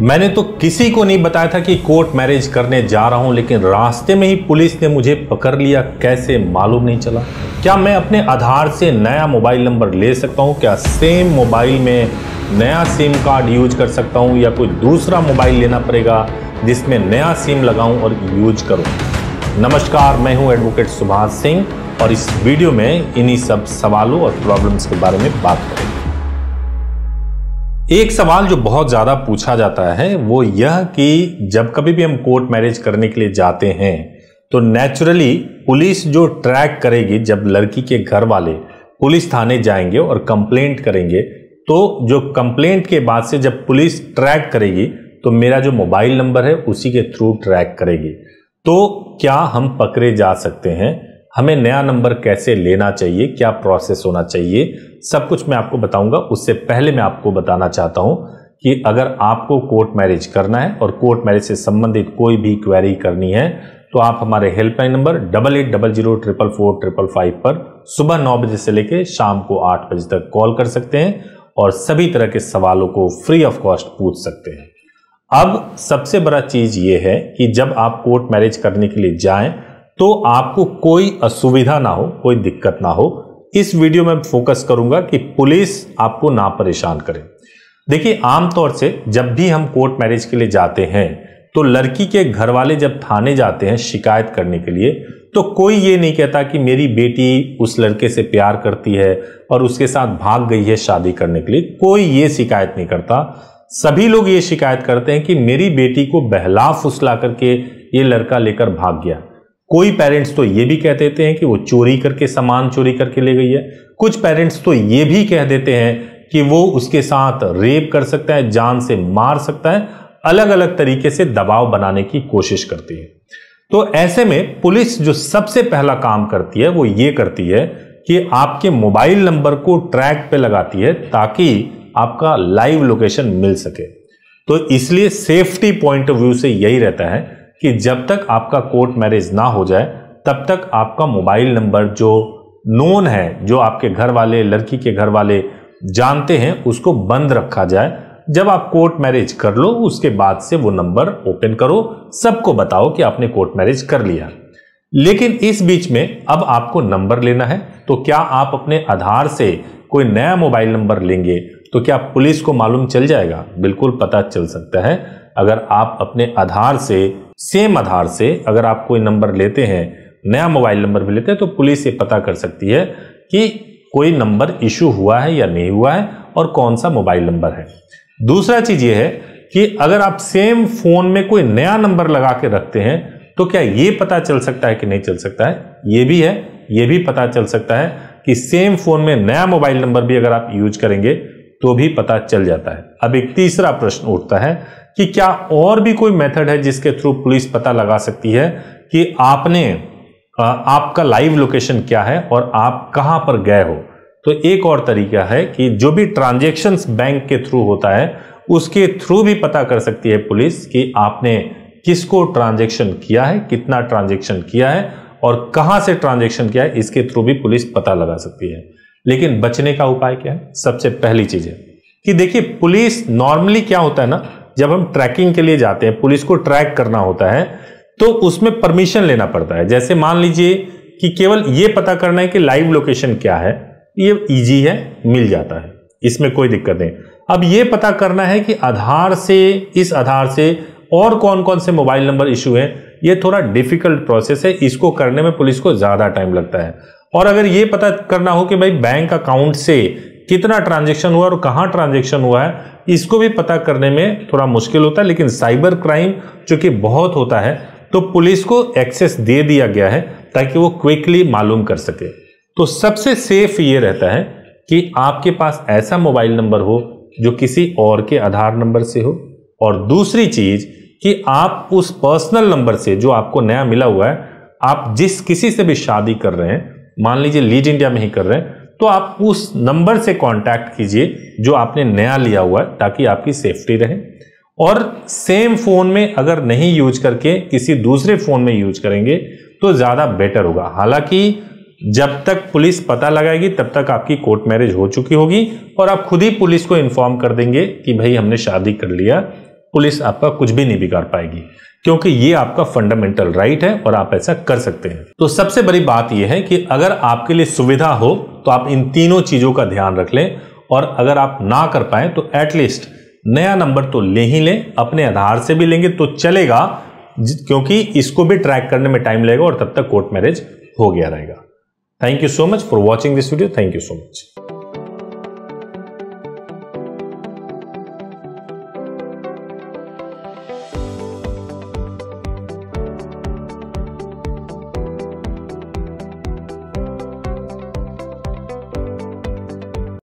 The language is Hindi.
मैंने तो किसी को नहीं बताया था कि कोर्ट मैरिज करने जा रहा हूँ, लेकिन रास्ते में ही पुलिस ने मुझे पकड़ लिया। कैसे मालूम नहीं चला। क्या मैं अपने आधार से नया मोबाइल नंबर ले सकता हूँ? क्या सेम मोबाइल में नया सिम कार्ड यूज़ कर सकता हूँ? या कोई दूसरा मोबाइल लेना पड़ेगा जिसमें नया सिम लगाऊँ और यूज़ करूँ? नमस्कार, मैं हूँ एडवोकेट सुभाष सिंह और इस वीडियो में इन्हीं सब सवालों और प्रॉब्लम्स के बारे में बात करेंगे। एक सवाल जो बहुत ज़्यादा पूछा जाता है वो यह कि जब कभी भी हम कोर्ट मैरिज करने के लिए जाते हैं तो नेचुरली पुलिस जो ट्रैक करेगी, जब लड़की के घर वाले पुलिस थाने जाएँगे और कंप्लेंट करेंगे तो जो कंप्लेंट के बाद से जब पुलिस ट्रैक करेगी तो मेरा जो मोबाइल नंबर है उसी के थ्रू ट्रैक करेगी। तो क्या हम पकड़े जा सकते हैं? हमें नया नंबर कैसे लेना चाहिए, क्या प्रोसेस होना चाहिए, सब कुछ मैं आपको बताऊँगा। उससे पहले मैं आपको बताना चाहता हूँ कि अगर आपको कोर्ट मैरिज करना है और कोर्ट मैरिज से संबंधित कोई भी क्वेरी करनी है तो आप हमारे helpline number double eight double zero triple four triple five पर सुबह नौ बजे से लेकर शाम को आठ बजे तक कॉल कर सकते हैं और सभी तरह के सवालों को फ्री ऑफ़ कॉस्ट पूछ सकते हैं। अब सबसे बड़ा चीज़ ये है कि जब आप कोर्ट मैरिज करने के लिए जाएँ तो आपको कोई असुविधा ना हो, कोई दिक्कत ना हो। इस वीडियो में फोकस करूँगा कि पुलिस आपको ना परेशान करे। देखिए, आमतौर से जब भी हम कोर्ट मैरिज के लिए जाते हैं तो लड़की के घर वाले जब थाने जाते हैं शिकायत करने के लिए तो कोई ये नहीं कहता कि मेरी बेटी उस लड़के से प्यार करती है और उसके साथ भाग गई है शादी करने के लिए। कोई ये शिकायत नहीं करता। सभी लोग ये शिकायत करते हैं कि मेरी बेटी को बहला फुसला करके ये लड़का लेकर भाग गया। कोई पेरेंट्स तो ये भी कह देते हैं कि वो चोरी करके, सामान चोरी करके ले गई है। कुछ पेरेंट्स तो ये भी कह देते हैं कि वो उसके साथ रेप कर सकता है, जान से मार सकता है अलग अलग तरीके से दबाव बनाने की कोशिश करती है। तो ऐसे में पुलिस जो सबसे पहला काम करती है, वो ये करती है कि आपके मोबाइल नंबर को ट्रैक पे लगाती है ताकि आपका लाइव लोकेशन मिल सके। तो इसलिए सेफ्टी पॉइंट ऑफ़ व्यू से यही रहता है कि जब तक आपका कोर्ट मैरिज ना हो जाए, तब तक आपका मोबाइल नंबर जो नोन है, जो आपके घर वाले लड़की के घर वाले जानते हैं, उसको बंद रखा जाए। जब आप कोर्ट मैरिज कर लो, उसके बाद से वो नंबर ओपन करो, सबको बताओ कि आपने कोर्ट मैरिज कर लिया। लेकिन इस बीच में अब आपको नंबर लेना है तो क्या आप अपने आधार से कोई नया मोबाइल नंबर लेंगे तो क्या पुलिस को मालूम चल जाएगा? बिल्कुल पता चल सकता है। अगर आप अपने आधार से सेम आधार से अगर आप कोई नंबर लेते हैं, नया मोबाइल नंबर भी लेते हैं तो पुलिस ये पता कर सकती है कि कोई नंबर इशू हुआ है या नहीं हुआ है और कौन सा मोबाइल नंबर है। दूसरा चीज़ ये है कि अगर आप सेम फ़ोन में कोई नया नंबर लगा के रखते हैं तो क्या ये पता चल सकता है कि नहीं चल सकता है? ये भी है, ये भी पता चल सकता है कि सेम फ़ोन में नया मोबाइल नंबर भी अगर आप यूज़ करेंगे तो भी पता चल जाता है। अब एक तीसरा प्रश्न उठता है कि क्या और भी कोई मेथड है जिसके थ्रू पुलिस पता लगा सकती है कि आपने आपका लाइव लोकेशन क्या है और आप कहाँ पर गए हो? तो एक और तरीका है कि जो भी ट्रांजेक्शन्स बैंक के थ्रू होता है, उसके थ्रू भी पता कर सकती है पुलिस कि आपने किसको ट्रांजेक्शन किया है, कितना ट्रांजेक्शन किया है और कहाँ से ट्रांजेक्शन किया है, इसके थ्रू भी पुलिस पता लगा सकती है। लेकिन बचने का उपाय क्या है? सबसे पहली चीज़ है कि देखिए, पुलिस नॉर्मली क्या होता है ना जब हम ट्रैकिंग के लिए जाते हैं, पुलिस को ट्रैक करना होता है तो उसमें परमिशन लेना पड़ता है। जैसे मान लीजिए कि केवल ये पता करना है कि लाइव लोकेशन क्या है, ये इजी है, मिल जाता है। इसमें कोई दिक्कत नहीं। अब ये पता करना है कि आधार से, इस आधार से और कौन कौन से मोबाइल नंबर इशू है, ये थोड़ा डिफ़िकल्ट प्रोसेस है। इसको करने में पुलिस को ज़्यादा टाइम लगता है। और अगर ये पता करना हो कि भाई बैंक अकाउंट से कितना ट्रांजेक्शन हुआ और कहाँ ट्रांजेक्शन हुआ है, इसको भी पता करने में थोड़ा मुश्किल होता है, लेकिन साइबर क्राइम चूँकि बहुत होता है तो पुलिस को एक्सेस दे दिया गया है ताकि वो क्विकली मालूम कर सके। तो सबसे सेफ़ ये रहता है कि आपके पास ऐसा मोबाइल नंबर हो जो किसी और के आधार नंबर से हो। और दूसरी चीज़ कि आप उस पर्सनल नंबर से जो आपको नया मिला हुआ है, आप जिस किसी से भी शादी कर रहे हैं, मान लीजिए लीड इंडिया में ही कर रहे हैं तो आप उस नंबर से कांटेक्ट कीजिए जो आपने नया लिया हुआ है, ताकि आपकी सेफ्टी रहे। और सेम फ़ोन में अगर नहीं यूज़ करके किसी दूसरे फ़ोन में यूज़ करेंगे तो ज़्यादा बेटर होगा। हालाँकि, जब तक पुलिस पता लगाएगी, तब तक आपकी कोर्ट मैरिज हो चुकी होगी, और आप खुद ही पुलिस को इन्फॉर्म कर देंगे कि भाई हमने शादी कर लिया पुलिस आपका कुछ भी नहीं बिगाड़ पाएगी, क्योंकि ये आपका फंडामेंटल राइट है और आप ऐसा कर सकते हैं। तो सबसे बड़ी बात यह है कि अगर आपके लिए सुविधा हो तो आप इन तीनों चीज़ों का ध्यान रख लें, और अगर आप ना कर पाए तो एटलीस्ट नया नंबर तो ले ही लें, अपने आधार से भी लेंगे तो चलेगा क्योंकि इसको भी ट्रैक करने में टाइम लगेगा और तब तक कोर्ट मैरिज हो गया रहेगा। Thank you so much for watching this video thank you so much